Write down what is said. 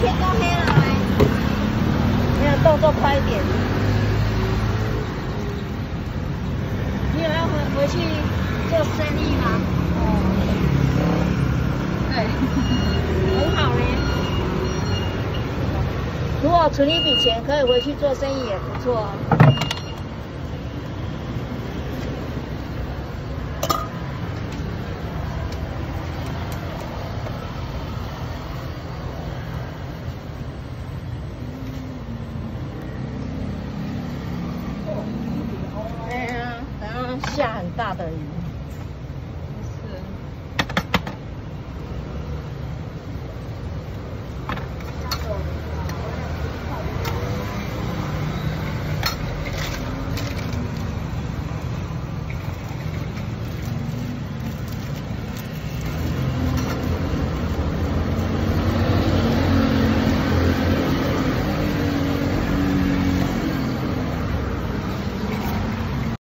天都黑了来，没有动作快一点。你有要回回去做生意吗？哦，对，很好嘞。如果存一笔钱，可以回去做生意也不错啊。下很大的雨。